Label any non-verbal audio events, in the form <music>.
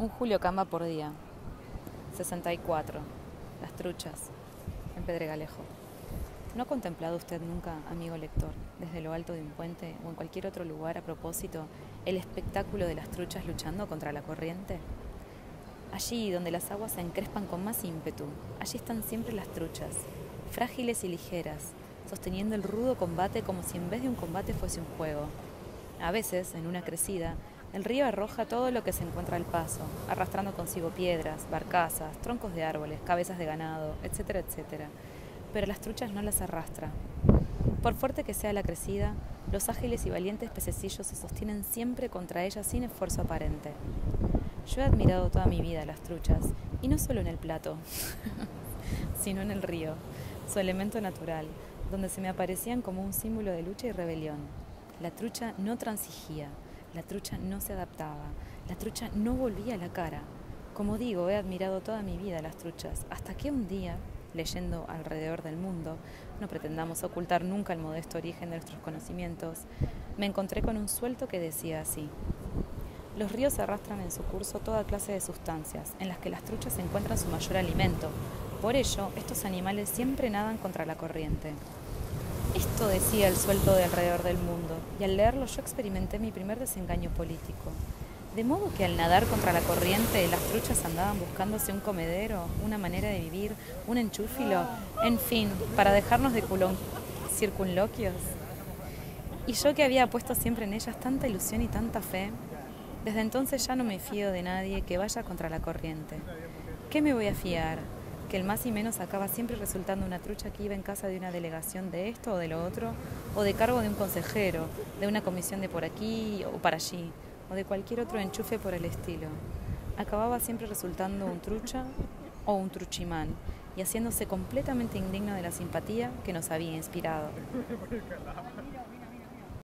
Un Julio Camba por día. 64. Las truchas. En Pedregalejo. ¿No ha contemplado usted nunca, amigo lector, desde lo alto de un puente o en cualquier otro lugar a propósito, el espectáculo de las truchas luchando contra la corriente? Allí donde las aguas se encrespan con más ímpetu, allí están siempre las truchas, frágiles y ligeras, sosteniendo el rudo combate como si en vez de un combate fuese un juego. A veces, en una crecida, el río arroja todo lo que se encuentra al paso, arrastrando consigo piedras, barcazas, troncos de árboles, cabezas de ganado, etcétera, etcétera. Pero las truchas no las arrastra. Por fuerte que sea la crecida, los ágiles y valientes pececillos se sostienen siempre contra ella sin esfuerzo aparente. Yo he admirado toda mi vida las truchas, y no solo en el plato, <laughs> sino en el río, su elemento natural, donde se me aparecían como un símbolo de lucha y rebelión. La trucha no transigía, la trucha no se adaptaba, la trucha no volvía la cara. Como digo, he admirado toda mi vida las truchas, hasta que un día, leyendo alrededor del mundo, no pretendamos ocultar nunca el modesto origen de nuestros conocimientos, me encontré con un suelto que decía así. Los ríos arrastran en su curso toda clase de sustancias, en las que las truchas encuentran su mayor alimento. Por ello, estos animales siempre nadan contra la corriente. Esto decía el suelto de alrededor del mundo, y al leerlo yo experimenté mi primer desengaño político. De modo que al nadar contra la corriente, las truchas andaban buscándose un comedero, una manera de vivir, un enchúfilo, en fin, para dejarnos de culón circunloquios. Y yo que había puesto siempre en ellas tanta ilusión y tanta fe, desde entonces ya no me fío de nadie que vaya contra la corriente. ¿Qué me voy a fiar? Que el más y menos acaba siempre resultando una trucha que iba en casa de una delegación de esto o de lo otro, o de cargo de un consejero, de una comisión de por aquí o para allí, o de cualquier otro enchufe por el estilo. Acababa siempre resultando un trucha o un truchimán, y haciéndose completamente indigno de la simpatía que nos había inspirado.